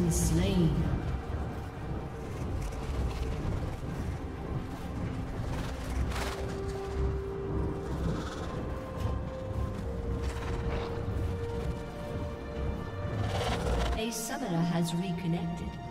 been slain. A summoner has reconnected.